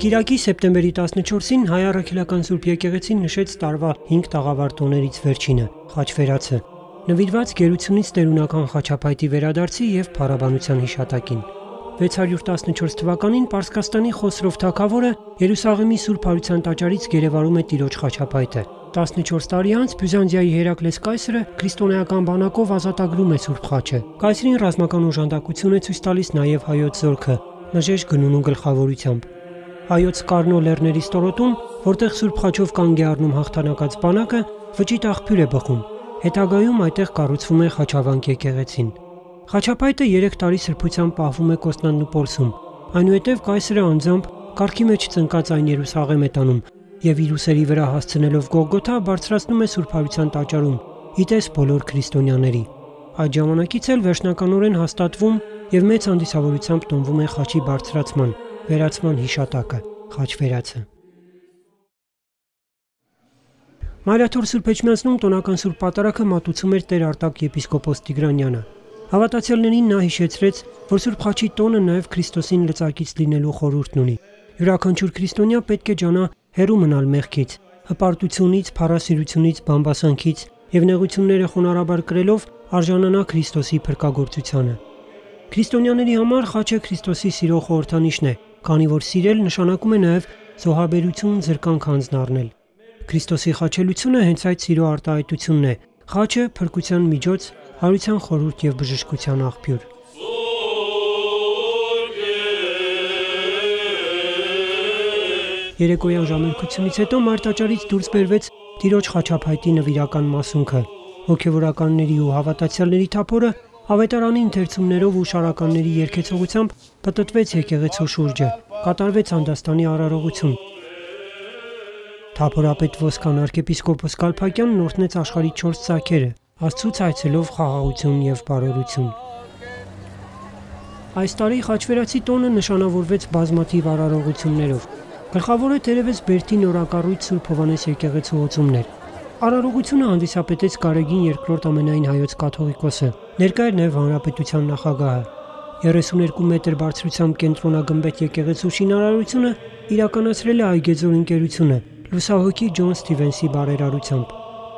Կիրակի սեպտեմբերի 14-ին Հայ Առաքելական Սուրբ Եկեղեցին նշեց տարվա 5 տաղավար տոներից վերջինը՝ Խաչվերացը, նվիրված գերությունից տերունական խաչապայտի վերադարձի եւ փառաբանության հիշատակին։ 614 թվականին Պարսկաստանի Խոսրով թագավորը Երուսաղեմի Սուրբ Հարության տաճարից գերեվարում է Տիրոջ խաչապայտը։ 14 տարի անց Բյուզանդիայի Հերակլես կայսրը քրիստոնեական բանակով ազատագրում է Սուրբ խաչը։ Կայսրին ռազմական օժանդակություն է ցույց տալիս նաև հայոց զորքը, Նժեշ գնունու գլխավորությամբ հայոց Կարնո լեռների ստորոտում, որտեղ Սուրբ Խաչով կանգ է առնում հաղթանակած բանակը, վճիտ աղբյուր է բխում։ Հետագայում այդտեղ կառուցվում է Խաչավանք եկեղեցին։ Խաչապայտը 3 տարի սրբությամբ պահվում է Կոստանդնուպոլսում։ Այնուհետև կայսրը անձամբ կարգի մեջ ծնկած այն Երուսաղեմ է տանում եւ իր ուսերի վրա հասցնելով Գողգոթա բարձրացնում է Սուրբ Հարության տաճարում՝ իտես բոլոր քրիստոնյաների։ Այդ ժամանակից էլ վերջնականորեն հաստատվում եւ մեծ հանդիսավորությամբ տոնվում է խաչի բարձրացման, վերացման հիշատակը՝ խաչվերացը։ Մարիաթոր Սուրբ Էջմիածնում տոնական Սուրբ Պատարագը մատուցում էր Տեր Արտակ եպիսկոպոս Տիգրանյանը։ Հավատացյալներին նա հիշեցրեց, որ Սուրբ Խաչի տոնը նաև Քրիստոսին լծակից լինելու խորհուրդն ունի։ Յուրաքանչյուր քրիստոնյա պետք է ջանա հերու մնալ մեղքից, հպարտությունից, փառասիրությունից, բամբասանքից եւ նեղությունները խոնարհաբար կրելով արժանանա Քրիստոսի փրկagorցությանը։ Քրիստոնյաների համար խաչը Քրիստոսի սիրո խորհրդանիշն է, քանի որ սիրել նշանակում է նաև զոհաբերություն զրկանք հանձնառնել։ Քրիստոսի խաչելությունը հենց այդ սիրո արտահայտությունն է։ Խաչը փրկության միջոց, հարության խորհուրդ եւ բժշկության աղբյուր։ Երեկոյան ժամերկությունից հետո մարտաճարից դուրս բերվեց Տիրոջ խաչապայտի նվիրական մասունքը։ Հոգևորականների ու հավատացյալների թափորը Ավետարանի ընթերցումներով ու շարականների երկեցողությամբ պտտվեց եկեղեցու շուրջը, կատարվեց հանդաստանի արարողություն։ Թափորապետ Ոսկան arczepiskopos Կալփակյանն օրհնեց աշխարհի 4 ցակերը, Աստծուց այցելով խաղաղություն եւ բարօրություն։ Այս տարի խաչվերացի տոնը նշանավորվեց բազմաթիվ արարողություններով։ Գլխավորը թերևս Բերտի նորակառույց Սուրբ Հովանես եկեղեցու ոցումներ։ Արարողությունը հանդիսապետեց Կարեգին երկրորդ ամենայն հայոց կաթողիկոսը։ Ներկա էր նաև հանրապետության նախագահը։ 32 մետր բարձրությամբ կենտրոնագմբեթ եկեղեցու շինարարությունը իրականացրել է Այգեզոր ընկերությունը լուսահոգի Ջոն Սթիվենսի բարերարությամբ։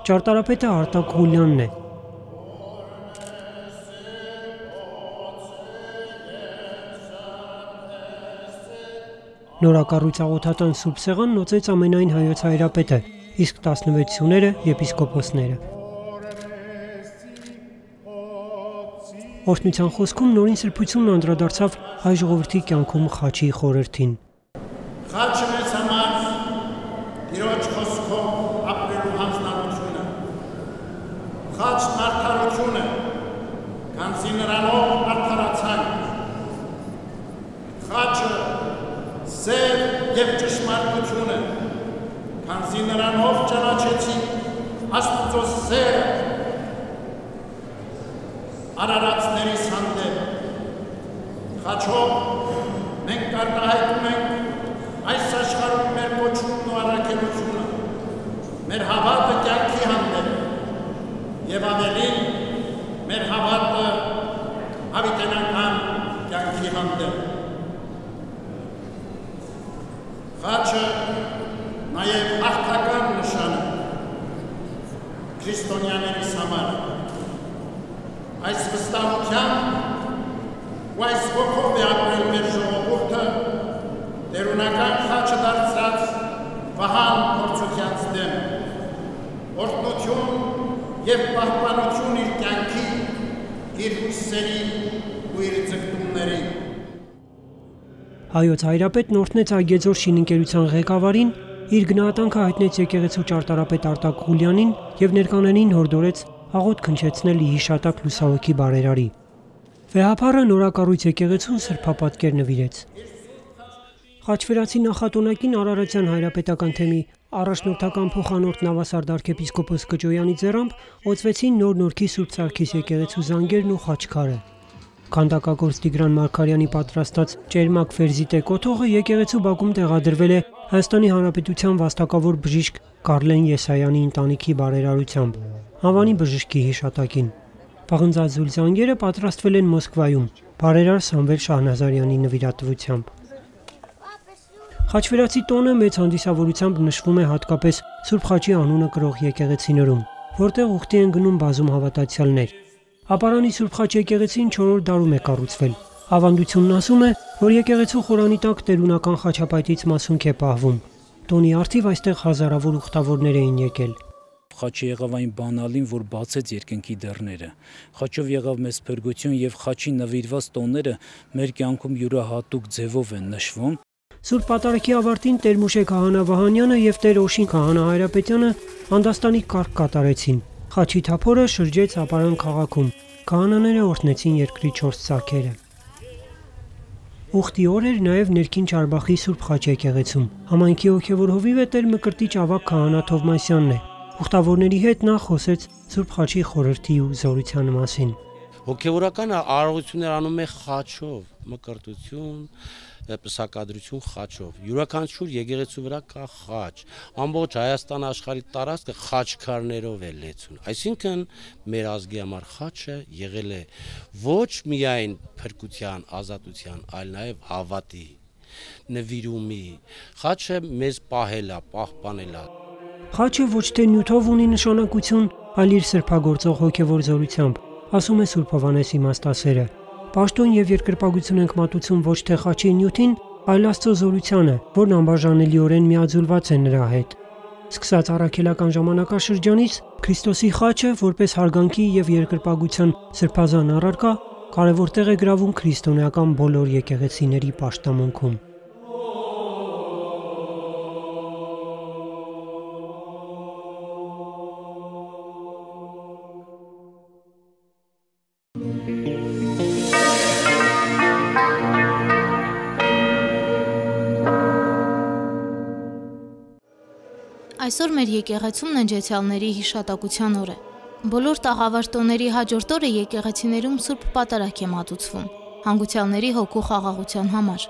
Ճարտարապետը Արտակ Ղուլյանն է։ Նորակառույցաղոթատան Սուրբ Սեղան նոցեց ամենայն հայոց հայրապետը, իսկ 16-ները եպիսկոպոսները։ Օրհնության խոսքում նորին սրբությունն անդրադարձավ հայ ժողովրդի կյանքում խաչի խորհրդին։ Խաչը մեզ համար Տիրոջ խոսքով ապրելու հանձնարարությունը։ Խաչն արդարությունը, քանզի նրանով արդարացանք։ Խաչը սեր եւ ճշմարտությունը քանզի նրանով ճանաչեցին Աստծո սերը արարածներիս հանդեպ խաչով մենք արտահայտում ենք այս աշխարհում մեր կոչումն ու առաքելությունը մեր հավատը կյանքի հանդեպ եւ ավելին մեր հավատը հավիտենական կյանքի հանդեպ խաչը նաև հաղթական նշան քրիստոնյաներիս համար այս վստահությամբ ու այս ոգով է ապրել մեր ժողովուրդը տերունական խաչը դարձած վահան փորձությանց դեմ օրտնություն եւ պահպանություն իր կյանքի իր հույսերի ու իր ձգտումների Հայոց հայրապետն օրհնեց Այգեձոր շինընկերության ղեկավարին իր գնահատանքը հայտնեց եկեղեցու ճարտարապետ Արտակ Ղուլյանին եւ ներկաներին հորդորեց աղոտ քնչեցնել հիշատակ լուսավորքի բարերարի։ Վեհապարը նորակառույց եկեղեցուն սրբապատկեր նվիրեց։ Խաչվերացի նախատոնակին Արարատյան հայրապետական թեմի առաջնորդական փոխանորդ Նավասարդ arczepiskopos Կճոյանի ձեռամբ օծվեցին Նոր Նորքի Սուրբ Սարգիս եկեղեցու զանգերն ու խաչքարը։ Քանդակագործ Տիգրան Մարկարյանի պատրաստած Ճերմակ Ֆերզիտե կոթողը եկեղեցու բակում տեղադրվել է Հայաստանի Հանրապետության վաստակավոր բժիշկ Կարլեն Եսայանի ընտանիքի բարերարությամբ Հավանի բժշկի հիշատակին։ Պաղնձազուլ զանգերը պատրաստվել են Մոսկվայում բարերար Սամվել Շահնազարյանի նվիրատվությամբ։ Խաչվերացի տոնը մեծ հանդիսավորությամբ նշվում է հատկապես Սուրբ Խաչի անունը կրող եկեղեցիներում, որտեղ ուխտի են գնում բազում հավատացյալներ։ Ապարանի Սուրբ Խաչ եկեղեցին 4-րդ դարում է կառուցվել։ Ավանդությունն ասում է, որ եկեղեցու խորանի տակ տերունական խաչապայտից մասունք է պահվում։ Տոնի արդիվ այստեղ հազարավոր ուխտավորներ էին եկել։ Խաչը եղավ այն բանալին, որ բացեց երկնքի դռները։ Խաչով եղավ մեծ փրկություն եւ խաչի նվիրված տոները մեր կյանքում յուրահատուկ ձևով են նշվում Սուրբ Պատարագի ավարտին Տեր Մուշե Քահանա Վահանյանը եւ Տեր Օշին Քահանա Հայրապետյանը հանդաստանի կարգ կատարեցին։ Խաչի թափորը շրջեց ապարան քաղաքում։ Քահանաները օրհնեցին երկրի 4 ցակերը։ Ուխտի օր էր նաև ներքին Չարբախի Սուրբ Խաչ եկեղեցում։ Համայնքի հոգևոր հովիվը Տեր Մկրտիչ Ավակ Քահանա Թովմասյանն է։ Ուխտավորների հետ նա խոսեց Սուրբ Խաչի խորհրդի ու զորության մասին։ Հոգևորական արարողություններ անում է խաչով, մկրտություն, պսակադրություն խաչով։ Յուրաքանչյուր եկեղեցու վրա կա խաչ։ Ամբողջ Հայաստան աշխարհի տարածքը խաչքարներով է լեցուն։ Այսինքն մեր ազգի համար խաչը եղել է ոչ միայն փրկության, ազատության, այլ նաև հավատի, նվիրումի։ Խաչը մեզ պահել է, պահպանել է։ Խաչը ոչ թե նյութով ունի նշանակություն, այլ իր սրբագործող հոգևոր զորությամբ, ասում է Սուրբ Հովանես իմաստասերը։ Պաշտոն եւ երկրպագություն ենք մատուցում ոչ թե խաչի նյութին, այլ Աստծո զորությանը, որն անբաժանելիորեն միաձուլված է նրա հետ։ Սկսած առաքելական ժամանակաշրջանից Քրիստոսի խաչը որպես հարգանքի եւ երկրպագության սրբազան առարկա կարևոր տեղ է գրավում քրիստոնեական բոլոր եկեղեցիների պաշտամունքում։ Այսօր մեր եկեղեցում ննջեցյալների հիշատակության օր է։ Բոլոր տաղավարտոների հաջորդ օրը եկեղեցիներում Սուրբ Պատարագ է մատուցվում հանգուցյալների հոգու խաղաղության համար։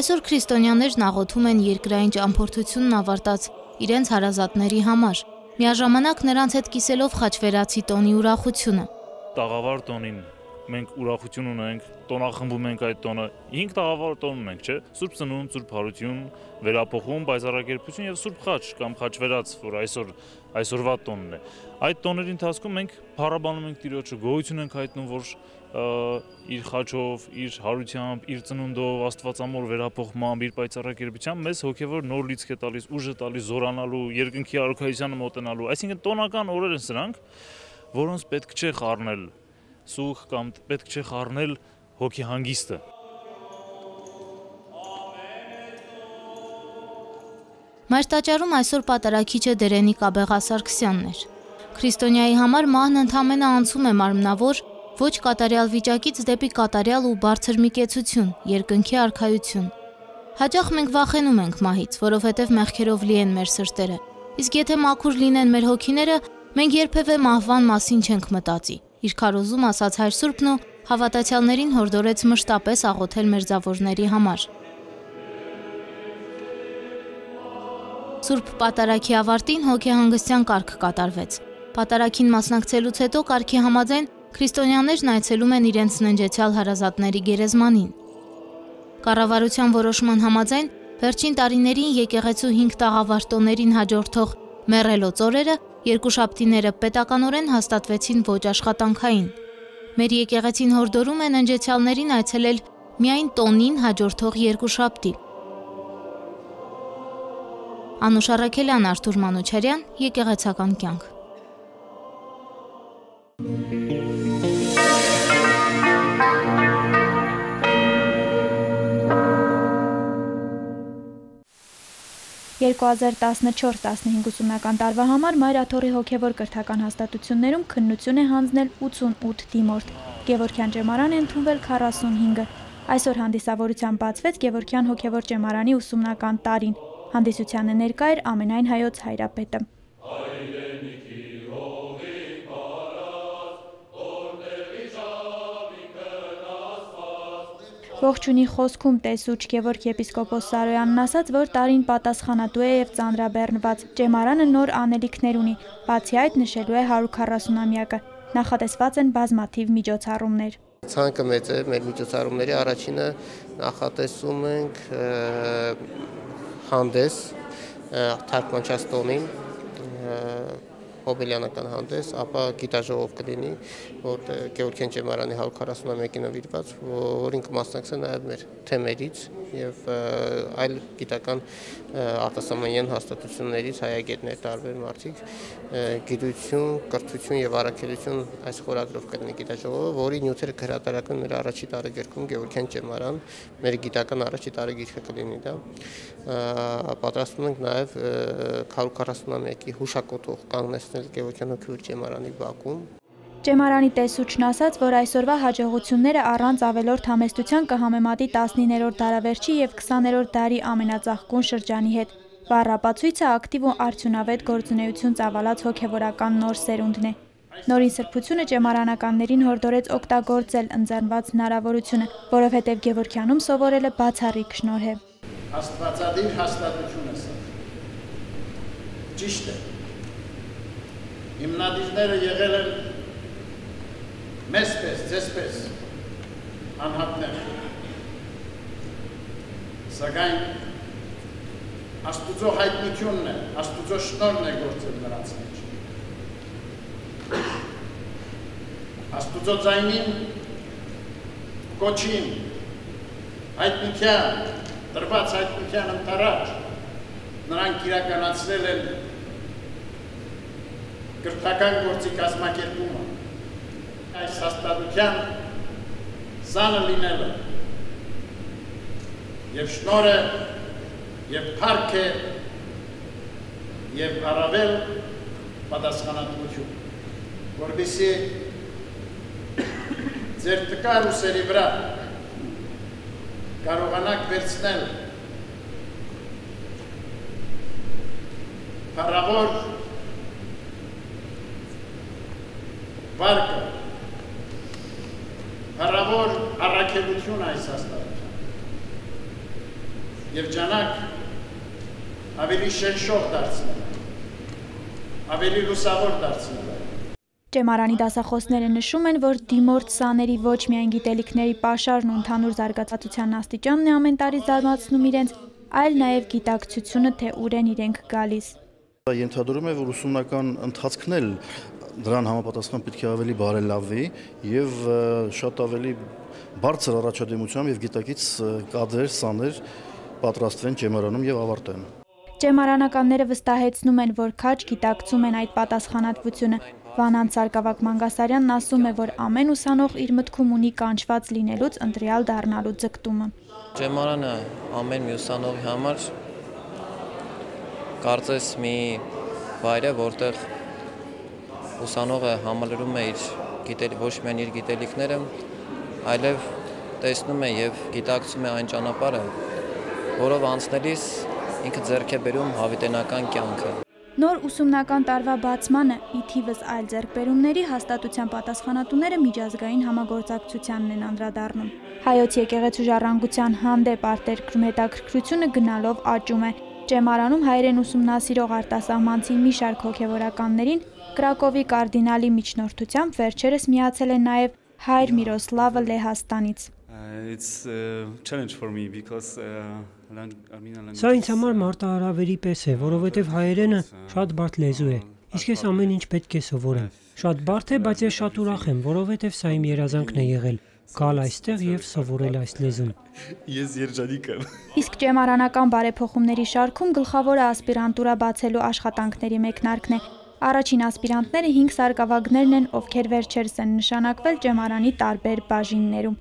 Այսօր քրիստոնյաներն աղոթում են երկրային ճամփորդությունն ավարտած իրենց հարազատների համար, միաժամանակ նրանց հետ կիսելով խաչվերացի տոնի ուրախությունը։ Տաղավարտոնին մենք ուրախություն ունենք, տոնախմբում ենք այդ տոնը։ 5 տաղավար տոն ունենք, չէ՞։ Սուրբ Սնունդ, Սուրբ Հարություն, վերապոխում, բայզարակերպություն եւ Սուրբ Խաչ կամ Խաչվերած, որ այսօր այսօրվա տոնն է։ Այդ տոների ընթացքում մենք փառաբանում ենք Տիրոջը, գոհություն ենք հայտնում, որ իր խաչով, իր հարությամբ, իր ծնունդով, Աստվածամոր վերապոխմամբ, իր պայծառակերպությամբ մեզ հոգևոր նոր լիցք է տալիս, ուժ է տալիս զորանալու, երկնքի արքայությանը մոտենալու։ Այսինքն տոնական օրեր են սրանք, որոնց պետք չէ խառնել սուխ կամ պետք չէ խառնել հոգի հանգիստը։ Մայրտաճարում այսօր պատարակիչը Դերենիկ Աբեղասարքսյանն էր։ Քրիստոնյայի համար մահն ընդհանրապես անցում է մարմնավոր ոչ կատարյալ վիճակից դեպի կատարյալ ու բարձր մի կեցություն, երկնքի արխայություն։ Հաճախ մենք վախենում ենք մահից, որովհետև մեղքերով լի են մեր սրտերը։ Իսկ եթե մաքուր լինեն մեր հոգիները, մենք երբևէ մահվան մասին չենք մտածի։ Իր քարոզում ասաց հայր Սուրբն ու հավատացյալներին հորդորեց մշտապես աղոթել մերձավորների համար։ Սուրբ Պատարագի ավարտին հոգեհանգստյան կարգ կատարվեց։ Պատարագին մասնակցելուց հետո կարգի համաձայն քրիստոնյաներն այցելում են իրենց ննջեցյալ հարազատների գերեզմանին։ Կառավարության որոշման համաձայն վերջին տարիներին եկեղեցու 5 տաղավարտոներին հաջորդող մեռելոց օրերը Երկուշաբթիները պետականորեն հաստատվեցին ոչ աշխատանքային։ Մեր եկեղեցին հորդորում են ընջեցյալներին այցելել միայն տոնին հաջորդող երկուշաբթի։ Անուշ Արաքելյան, Արթուր Մանուչարյան, Եկեղեցական կյանք։ 2014-15 ուսումնական տարվա համար Մայր Աթոռի հոգևոր կրթական հաստատություններում քննություն է հանձնել 88 դիմորդ։ Գևորգյան ջեմարան է ընդունվել 45-ը։ Այսօր հանդիսավորության բացվեց Գևորգյան հոգևոր ճեմարանի ուսումնական տարին։ Հանդիսությանը ներկա էր ամենայն հայոց հայրապետը։ Ողջունի խոսքում տեսուչ Գևորգ եպիսկոպոս Սարոյանն ասաց, որ տարին պատասխանատու է եւ ծանրաբեռնված։ Ճեմարանը նոր անելիքներ ունի, բացի այդ նշելու է 140-ամյակը։ Նախատեսված են բազմաթիվ միջոցառումներ։ Ցանկը մեծ է մեր միջոցառումների առաջինը նախատեսում ենք հանդես թարգմանչած տոնին հոբելյանական հանդես, ապա գիտաժողով կլինի, որ Գեորգյան Ճեմարանի 141-ի նվիրված, որին կմասնակցեն նաև մեր թեմերից եւ այլ գիտական արտասահմանյան հաստատություններից հայագետներ տարբեր մարդիկ գիտություն, կրթություն եւ առաքելություն այս խորագրով կլինի գիտաժողովը, որի նյութերը քրատարական մեր առաջի տարեգրքում Գեորգյան Ճեմարան մեր գիտական առաջի տարեգիրքը կլինի դա պատրաստում ենք նաև 141-ի հուշակոթող կանգնեցնել Գևորգյան հոգևոր ճեմարանի Բաքում Ճեմարանի տեսուչն ասաց, որ այսօրվա հաջողությունները առանց ավելորդ համեստության կհամեմատի 19-րդ դարավերջի եւ 20-րդ դարի ամենածաղկուն շրջանի հետ։ Վառապացույցը ակտիվ ու արդյունավետ գործունեություն ծավալած հոգեվորական նոր սերունդն է։ Նորին սրբությունը ճեմարանականներին հորդորեց օգտագործել ընձեռնված հնարավորությունը, որովհետև Գևորգյանում սովորելը բացառիկ շնորհ է։ Աստվածադիր հաստատությունը սա։ Ճիշտ է։ Հիմնադիրները եղել են մեզ պես, ձեզ պես անհատներ։ Սակայն Աստուծո հայտնությունն է, Աստուծո շնորհն է գործել նրանց մեջ։ Աստուծո ձայնին, կոչին, հայտնության, տրված հայտնության ընտարաջ նրանք իրականացրել են կրթական գործի կազմակերպումը այս հաստատության սանը լինելը եւ շնորը եւ փառք է եւ առավել պատասխանատվություն որբիսի ձեր տկար ուսերի վրա կարողանաք վերցնել փառավոր վարկը հառավոր առաքելություն այս հաստատության եւ ջանակ ավելի շնշող դարձնել ավելի լուսավոր դարձնել Ճեմարանի դասախոսները նշում են, որ դիմորդ սաների ոչ միայն գիտելիքների պաշարն ու ընդհանուր զարգացածության աստիճանն է ամեն տարի զարմացնում իրենց, այլ նաև գիտակցությունը, թե ուր են իրենք գալիս։ Ենթադրում է, որ ուսումնական ընթացքն էլ դրան համապատասխան պետք է ավելի բարելավվի եւ շատ ավելի բարձր առաջադիմությամբ եւ գիտակից կադրեր, սաներ պատրաստվեն ճեմարանում եւ ավարտեն։ Ճեմարանականները վստահեցնում են, որ քաչ գիտակցում են այդ պատասխանատվությունը։ Վանանց Սարգսակ Մանգասարյանն ասում է, որ ամեն ուսանող իր մտքում ունի կանչված լինելուց ընտրյալ դառնալու ձգտումը։ Ճեմարանը ամեն մի ուսանողի համար կարծես մի վայր է, որտեղ ուսանողը համալրում է իր գիտել ոչ միայն իր գիտելիքները, այլև տեսնում է եւ գիտակցում է այն ճանապարհը, որով անցնելիս ինքը ձեռք է բերում հավիտենական կյանքը։ Նոր ուսումնական տարվա բացմանը ի թիվս այլ ձեռքբերումների հաստատության պատասխանատուները միջազգային համագործակցությանն են անդրադառնում։ Հայոց եկեղեցու ժառանգության հանդեպ արտերկրում հետաքրքրությունը գնալով աճում է։ Ճեմարանում հայերեն ուսումնասիրող արտասահմանցի մի շարք հոգևորականներին Կրակովի կարդինալի միջնորդությամբ վերջերս միացել են նաև հայր Միրոսլավը Լեհաստանից։ Սա ինձ համար մարտահրավերի պես է, որովհետև հայերենը շատ բարդ լեզու է։ Իսկ ես ամեն ինչ պետք է սովորեմ։ Շատ բարդ է, բայց ես շատ ուրախ եմ, որովհետև սա իմ երազանքն է եղել. Գալ այստեղ եւ սովորել այս լեզուն։ Ես երջանիկ եմ։ Իսկ ճեմարանական բարեփոխումների շարքում գլխավորը ասպիրանտուրա բացելու աշխատանքների մեկնարկն է, Առաջին ասպիրանտները 5 սարկավագներն են, ովքեր վերջերս են նշանակվել ճեմարանի տարբեր բաժիններում։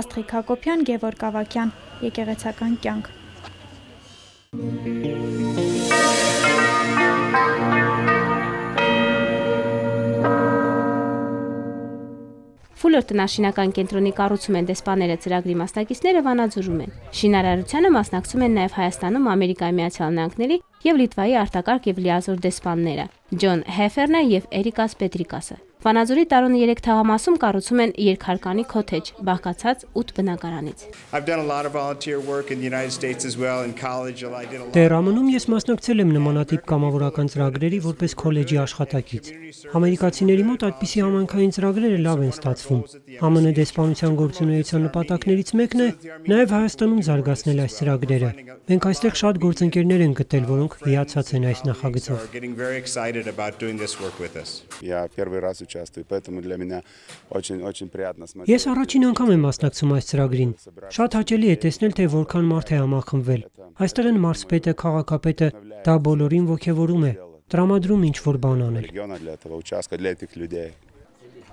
Աստղիկ Հակոբյան, Գևորգ Ավակյան, Եկեղեցական կյանք։ Ֆուլեր տնաշինական կենտրոնի կառուցում են դեսպաները ծրագրի մասնակիցները վանաձորում են։ Շինարարությանը մասնակցում են նաև Հայաստանում, Ամերիկայի Միացյալ Նահանգների եւ Լիտվայի արտակարգ եւ լիազոր դեսպանները՝ Ջոն Հեֆերնը եւ Էրիկաս Պետրիկասը։ Վանաձորի տարոնի 3 թաղամասում կառուցում են երկհարկանի քոթեջ, բաղկացած 8 բնակարանից։ Դեռ ԱՄՆ-ում ես մասնակցել եմ նմանատիպ կամավորական ծրագրերի որպես քոլեջի աշխատակից։ Ամերիկացիների մոտ այդպիսի համանքային ծրագրերը լավ են ստացվում։ ԱՄՆ դեսպանության գործունեության նպատակներից մեկն է նաև Հայաստանում զարգացնել այս ծրագրերը։ Մենք այստեղ շատ գործընկերներ ենք գտել, որոնք հիացած են այս նախագծով։ Я первый раз участвую, поэтому для меня очень очень приятно смотреть. Ես առաջին անգամ եմ մասնակցում այս ծրագրին։ Շատ հաճելի է տեսնել, թե որքան մարդ է համախմբվել։ Այստեղ են մարզպետը, քաղաքապետը, դա բոլորին ողջևորում է։ Տրամադրում ինչ որ բան անել։ региона для этого участка, для этих людей.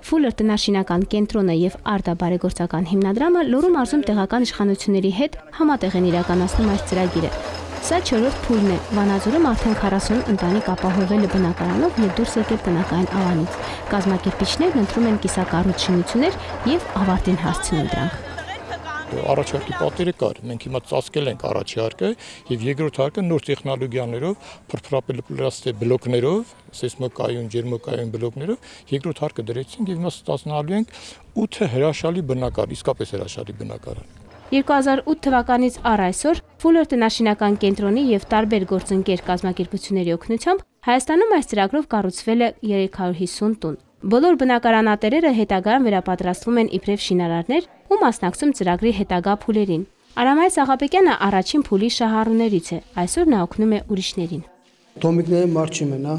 Ֆուլեր տնաշինական կենտրոնը եւ Արտա բարեգործական հիմնադրամը Լոռու մարզում տեղական իշխանությունների հետ համատեղ են իրականացնում այս ծրագիրը։ Սա 4-րդ փուլն է։ Վանաձորում արդեն 40 ընտանիք ապահովել է բնակարանով եւ դուրս եկել տնական ավանից։ Կազմակերպիչներն ընտրում են կիսակառուցություններ եւ ավարտին հասցնում դրանք առաջարկի պատերը կար։ Մենք հիմա ծածկել ենք առաջի հարկը եւ երկրորդ հարկը նոր տեխնոլոգիաներով, փրփրապելպլաստե բլոկներով, սեյսմոկայուն, ջերմոկայուն բլոկներով երկրորդ հարկը դրեցինք եւ հիմա ստացնալու ենք 8 հրաշալի բնակարան, իսկապես հրաշալի բնակարան։ 2008 թվականից առ այսօր Fuller տնաշինական կենտրոնի եւ տարբեր գործընկեր կազմակերպությունների օգնությամբ Հայաստանում այս ծրագրով կառուցվել է 350 տուն։ Բոլոր բնակարանատերերը հետագայում վերապատրաստվում են իբրև շինարարներ ու մասնակցում ծրագրի հետագա փուլերին։ Արամայ Սաղաբեկյանը առաջին փուլի շահառուներից է։ Այսօր նա օգնում է ուրիշներին։ Տոմիկները մարչում են, հա։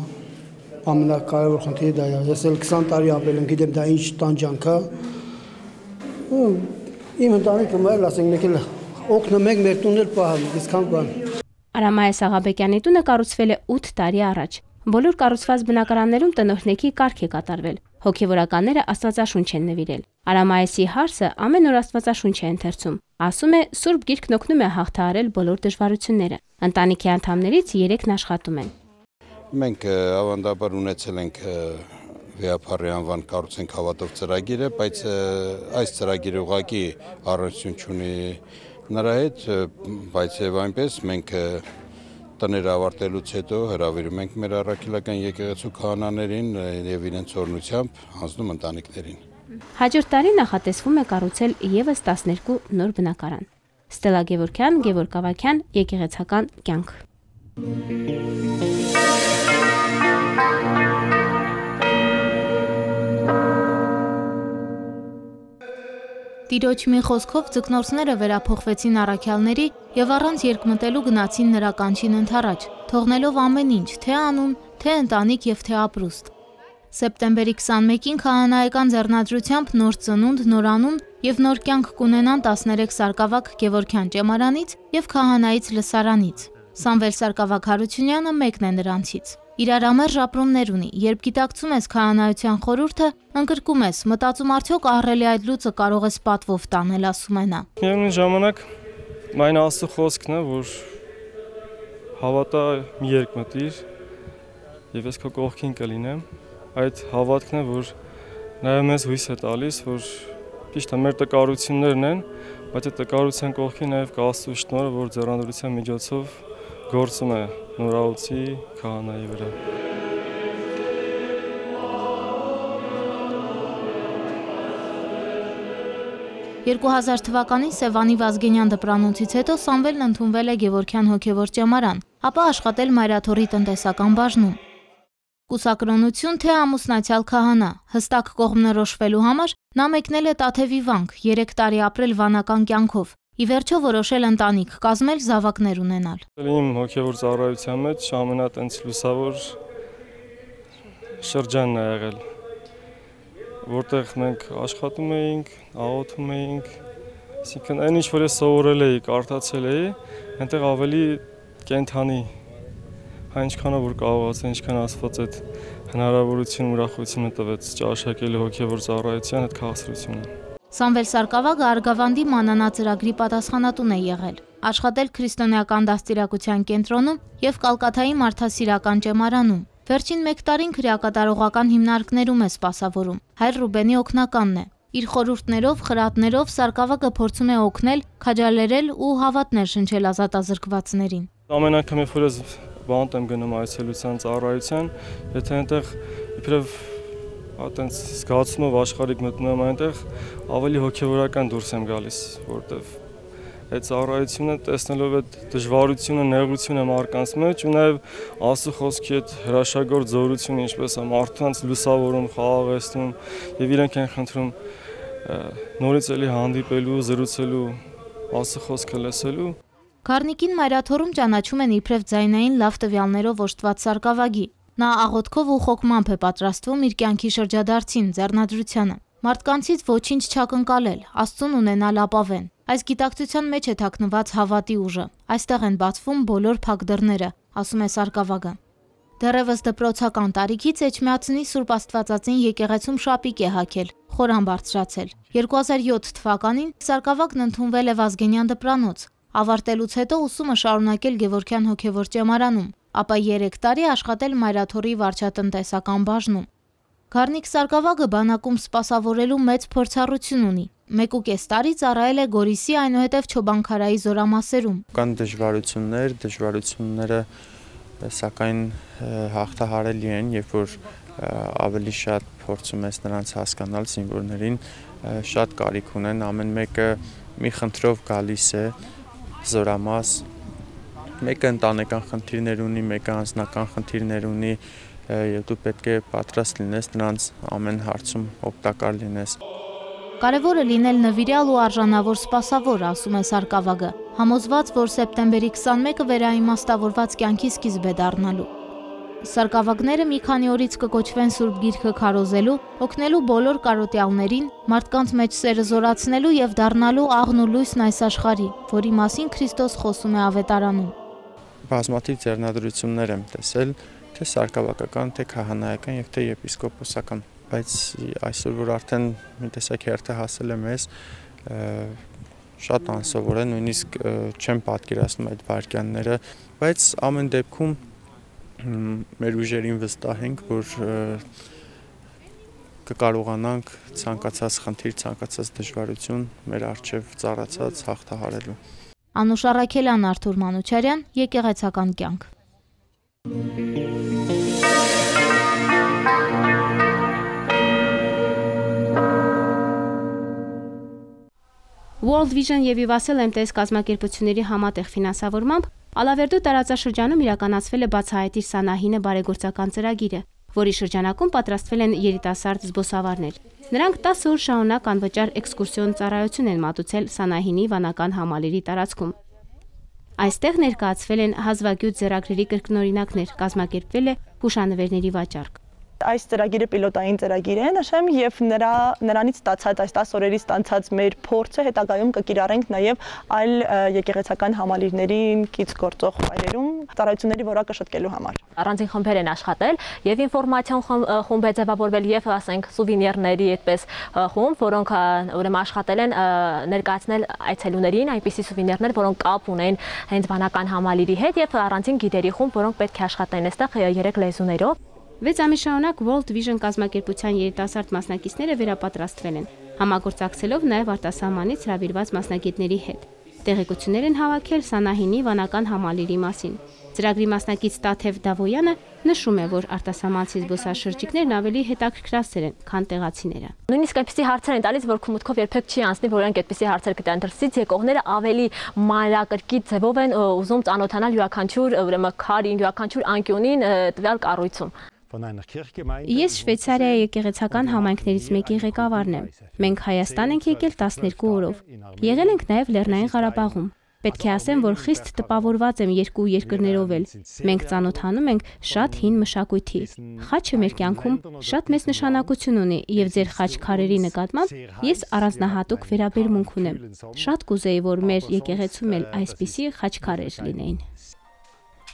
Ամենակարևոր խնդիրը դա է։ Ես էլ 20 տարի ապրել եմ, գիտեմ դա ինչ տանջանք է։ Իմ ընտանիքը մայր, ասենք, մեկ էլ օգնում եք մեր տուններ պահալ, իսկան բան։ Արամայ Սաղաբեկյանի տունը կառուցվել է 8 տարի առաջ։ Բոլոր կառուցված բնակարաններում տնօրհնեքի կարգ է կատարվել։ Հոգևորականները Աստվածաշունչ են նվիրել։ Արամայեսի հարսը ամեն օր Աստվածաշունչ է ընթերցում։ Ասում է, Սուրբ Գիրքն օգնում է հաղթահարել բոլոր դժվարությունները։ Ընտանիքի անդամներից 3-ն աշխատում են։ Մենք ավանդաբար ունեցել ենք վեապարի անվան կառուցենք հավատով ծրագիրը, բայց այս ծրագիրը ուղղակի առնչություն չունի նրա հետ, բայց եւ այնպես մենք տները ավարտելուց հետո հրավիրում ենք մեր առաքելական եկեղեցու քահանաներին եւ իրենց օրնությամբ հանձնում ընտանիքներին։ Հաջորդ տարի նախատեսվում է կառուցել եւս 12 նոր բնակարան։ Ստելա Գևորքյան, Գևորգ Ավակյան, եկեղեցական կյանք։ Տիրոջ մի խոսքով ձկնորսները վերափոխվեցին առաքյալների եւ առանց երկմտելու գնացին նրա կանչին ընթառաջ, թողնելով ամեն ինչ, թե անուն, թե ընտանիք եւ թե ապրուստ։ Սեպտեմբերի 21-ին քահանայական ձեռնադրությամբ նոր ծնունդ, նոր անուն եւ նոր կյանք կունենան 13 Սարգսակ Գևորքյան ճեմարանից եւ քահանայից լսարանից։ Սամվել Սարգսակ Հարությունյանը մեկն է նրանցից։ Իրարամերժ ապրումներ ունի։ Երբ գիտակցում ես քահանայության խորհուրդը, ընկրկում ես, մտածում արդյոք ահռելի այդ լույսը կարող ես պատվով տանել, ասում է նա։ Միևնույն ժամանակ մայն աստծո խոսքն է, որ հավատա մի երկմտիր եւ ես քո կողքին կլինեմ։ Այդ հավատքն է, որ նաեւ մեզ հույս է տալիս, որ ճիշտ է մեր տկարություններն են, բայց այդ տկարության կողքին նաեւ կա աստծո շնորհը, որ ձեռանդրության միջոցով գործում է նորաուցի քահանայի վրա։ «2000 թվականին Սևանի Վազգենյան դպրանոցից հետո Սամվելն ընդունվել է Գևորքյան հոգևոր ճեմարան, ապա աշխատել Մայրաթորի տնտեսական բաժնում։ Կուսակրոնություն թե ամուսնացյալ քահանա, հստակ կողմնորոշվելու համար նա մեկնել է Տաթևի վանք, 3 տարի ապրել վանական կյանքով, ի վերջո որոշել ընտանիք կազմել զավակներ ունենալ։ Իմ հոգևոր ծառայության մեջ ամենատենց լուսավոր շրջանն է եղել, որտեղ մենք աշխատում էինք, աղոթում էինք, այսինքն այն ինչ որ ես սովորել էի, կարդացել էի, այնտեղ ավելի կենթանի հա ինչքանով որ կարողացա, ինչքան Աստված այդ հնարավորություն ուրախությունը տվեց ճաշակելու հոգևոր ծառայության այդ քաղաքացիությունը։ Սամվել Սարգսակը Արգավանդի մանանա ծրագրի պատասխանատուն է եղել։ Աշխատել քրիստոնեական դաստիարակության կենտրոնում եւ Կալկաթայի մարդասիրական ճեմարանում։ Վերջին 1 տարին քրեակատարողական հիմնարկներում է սպասավորում։ Հայր Ռուբենի օկնականն է։ Իր խորհուրդներով, խրատներով Սարգսակը փորձում է օգնել, քաջալերել ու հավատներ շնչել ազատազրկվածներին։ Ամեն անգամ երբ որ ես բանտ եմ գնում այցելության ծառայության, եթե այնտեղ իբրև այտենց զգացումով աշխարհիկ մտնում այնտեղ, ավելի հոգեվորական դուրս եմ գալիս, որտեվ այդ ծառայությունը տեսնելով այդ դժվարությունը, նեղությունը մարդկանց մեջ ու նաև Աստծո խոսքի այդ հրաշագործ զորությունը, ինչպես է մարդկանց լուսավորում, խաղաղեցնում եւ իրենք են խնդրում նորից էլի հանդիպելու, զրուցելու, Աստծո խոսքը լսելու Քարնիկին Մայրաթորում ճանաչում են իբրև ձայնային լավ տվյալներով օժտված Սարգսակի։ Նա աղոթքով ու խոկմամբ է պատրաստվում իր կյանքի շրջադարձին, ձեռնադրությանը։ Մարդկանցից ոչինչ չակնկալել, Աստծուն ունենալ ապավեն։ Այս գիտակցության մեջ է թաքնված հավատի ուժը։ Այստեղ են բացվում բոլոր փակ դռները, ասում է Սարգսակը։ Դեռևս դպրոցական տարիքից Էջմիածնի Սուրբ Աստվածածին եկեղեցում շապիկ է հակել, խորան բարձրացել։ 2007 թվականին Սարգսակն ընդունվել է Վազգենյան դպրանոց, ավարտելուց հետո ուսումը շարունակել Գևորգյան հոգևոր ճեմարանում, ապա 3 տարի աշխատել Մայրաթորի վարչատնտեսական բաժնում։ Գառնիկ Սարգսակը բանակում սպասավորելու մեծ փորձառություն ունի։ 1.5 տարի ծառայել է Գորիսի այնուհետև Չոբանքարայի զորամասերում։ Կան դժվարություններ, դժվարությունները սակայն հաղթահարելի են, երբ որ ավելի շատ փորձում ես նրանց հասկանալ զինվորներին, շատ կարիք ունեն, ամեն մեկը մի խնդրով գալիս է զորամաս, մեկը ընտանեկան խնդիրներ ունի, մեկը անձնական խնդիրներ ունի, եւ դու պետք է պատրաստ լինես նրանց ամեն հարցում օգտակար լինես։ Կարևորը լինել նվիրյալ ու արժանավոր սպասավոր, ասում է Սարգսակը, համոզված, որ սեպտեմբերի 21-ը վերաիմաստավորված կյանքի սկիզբ է դառնալու։ Սարգսակները մի քանի օրից կկոչվեն Սուրբ Գիրքը քարոզելու, օգնելու բոլոր կարոտյալներին, մարդկանց մեջ սերը զորացնելու եւ դառնալու աղն ու լույսն այս աշխարհի, որի մասին Քրիստոս խոսում է ավետարանում։ Բազմաթիվ ձեռնադրություններ եմ տեսել, թե սարկավակական, թե քահանայական եւ թե եպիսկոպոսական, բայց այսօր որ արդեն մի տեսակ հերթը հասել է մեզ, շատ անսովոր է, նույնիսկ չեմ պատկերացնում այդ վարքյանները, բայց ամեն դեպքում մեր ուժերին վստահ ենք, որ կկարողանանք ցանկացած խնդիր, ցանկացած դժվարություն մեր արժև ծառացած հաղթահարելու։ Անուշ Արաքելյան, Արթուր Մանուչարյան, Եկեղեցական կյանք։ World Vision եւ Ivasel MTS կազմակերպությունների համատեղ ֆինանսավորմամբ Ալավերդու տարածաշրջանում իրականացվել է բացահայտիր Սանահինը բարեգործական ծրագիրը, որի շրջանակում պատրաստվել են երիտասարդ զբոսավարներ։ Նրանք 10 օր շարունակ անվճար էքսկուրսիոն ծառայություն են մատուցել Սանահինի վանական համալիրի տարածքում։ Այստեղ ներկայացվել են հազվագյուտ ձեռագրերի կրկնօրինակներ, կազմակերպվել է հուշանվերների վաճառք այս ծրագիրը պիլոտային ծրագիր է նշեմ եւ նրա նրանից ստացած այս 10 օրերից ստացած մեր փորձը հետագայում կկիրառենք նաեւ այլ եկեղեցական համալիրներին կից գործող վայրերում ծառայությունների որակը շտկելու համար։ Առանձին խմբեր են աշխատել եւ ինֆորմացիոն խումբ է ձևավորվել եւ ասենք սուվինիրների այդպես խումբ, որոնք ուրեմն աշխատել են ներկայացնել այցելուներին այնպիսի սուվինիրներ, որոնք կապ ունեն հենց վանական համալիրի հետ եւ առանձին գիդերի խումբ, որոնք պետք է աշխատեն այստեղ երեք լեզուներով 6 ամիս շարունակ World Vision կազմակերպության երիտասարդ մասնակիցները վերապատրաստվել են, համագործակցելով նաև արտասահմանից հրավիրված մասնագետների հետ։ Տեղեկություններ են հավաքել Սանահինի վանական համալիրի մասին։ Ծրագրի մասնակից Տաթև Դավոյանը նշում է, որ արտասահմանցի զբոսաշրջիկներն ավելի հետաքրքրասեր են, քան տեղացիները։ Նույնիսկ այնպեսի հարցեր են տալիս, որ քումուտքով երբեք չի անցնի, որ նրանք այդպեսի հարցեր կտան դրսից եկողները ավելի մանրակրկիտ ձևով են ուզում ճանոթանալ յուրաքանչյուր ուրեմն քարին, յուրաքանչյուր անկյունին տվյալ կառույցում։ Ես Շվեյցարիայի եկեղեցական համայնքներից մեկի ղեկավարն եմ։ Մենք Հայաստան ենք եկել 12 օրով։ Եղել ենք նաև Լեռնային Ղարաբաղում։ Պետք է ասեմ, որ խիստ տպավորված եմ երկու երկրներով էլ։ Մենք ծանոթանում ենք շատ հին մշակույթի։ Խաչը մեր կյանքում շատ մեծ նշանակություն ունի եւ ձեր խաչքարերի նկատմամբ ես առանձնահատուկ վերաբերմունք ունեմ։ Շատ կուզեի, որ մեր եկեղեցում էլ այսպիսի խաչքարեր լինեին։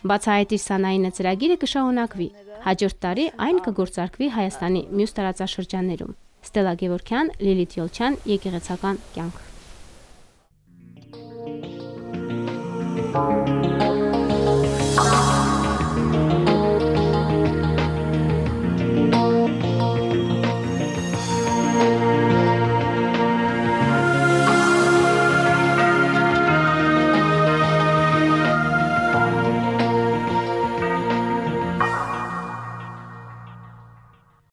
Բացահայտիր Սանայինը ծրագիրը կշարունակվի։ Հաջորդ տարի այն կգործարկվի Հայաստանի մյուս տարածաշրջաններում։ Ստելա Գևորքյան, Լիլիթ Յոլչյան, Եկեղեցական կյանք։ Thank you